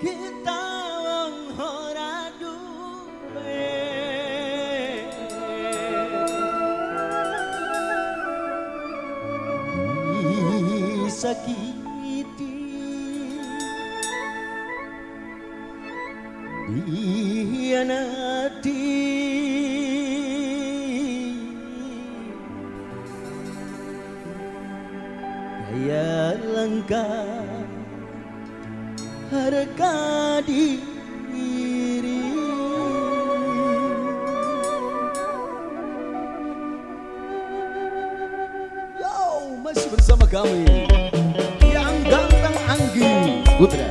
kita wong ora duwe. Disakiti dihianati Gaya langkah harga diri. Yo, masih bersama kami Yang ganteng Anggi Putra.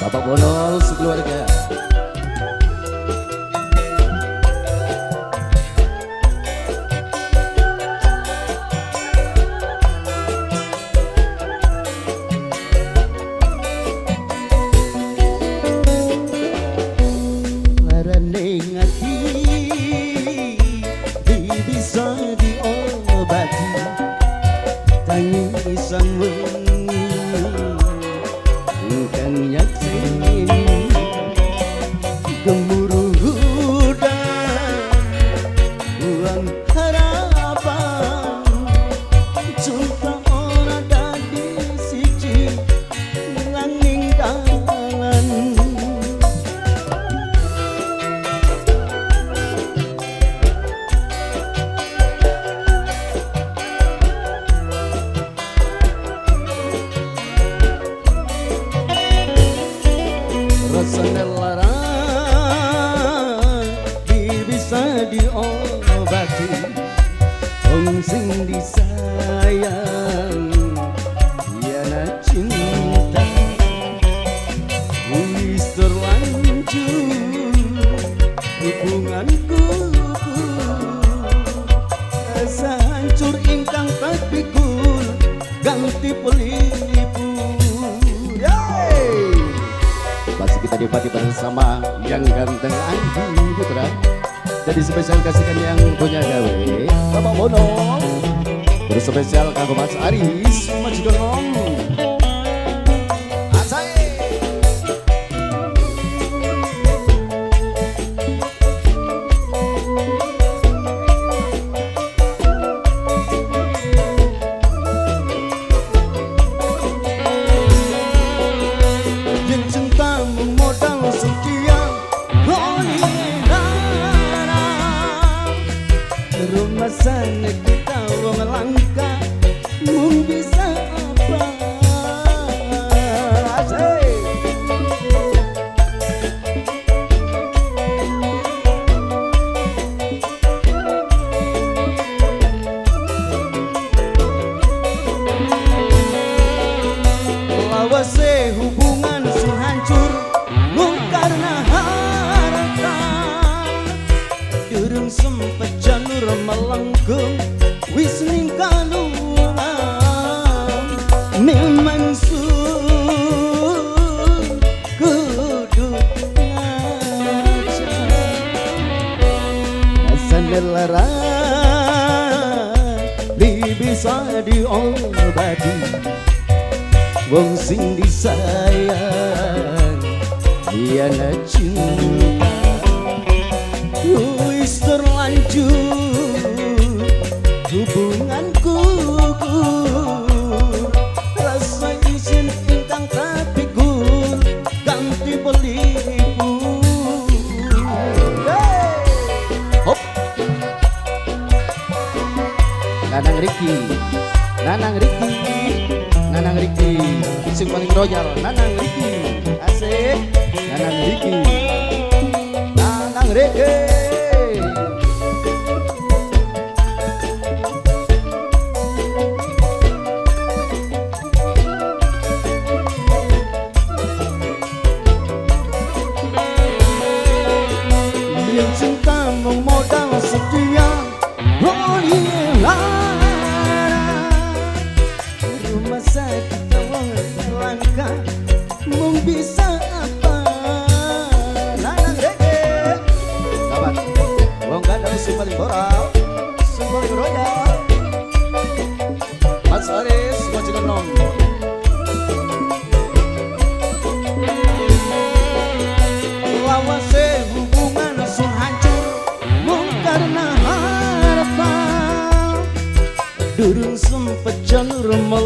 Bapak Bonol sekeluarga bisa disayang Yana cinta Wis terlanjur Hubunganku Rasa hancur ingkang tak pikul Ganti pelipur Yeay! Masih kita nikmati bersama yang ganteng Andi Putra. Jadi spesial kasihkan yang punya gawe Bapak Bono Berspesial kanggo Mas Aris. Majidonong Rumah sana kita wong langka. Mung bisa bisa diobati. Wong sing disayang Yana cinta Riki Nanang Riki Nanang Riki Sing paling royal Nanang Riki Asik. Nanang Riki Nanang Riki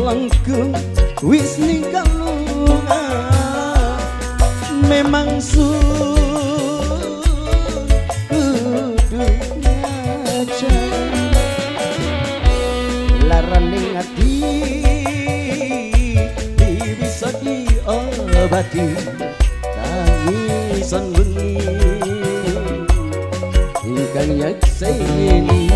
langkung wis ninggal lunga memang su kudu ngaca laraning ati bisa diobati tangisan bengi ingkang yakseni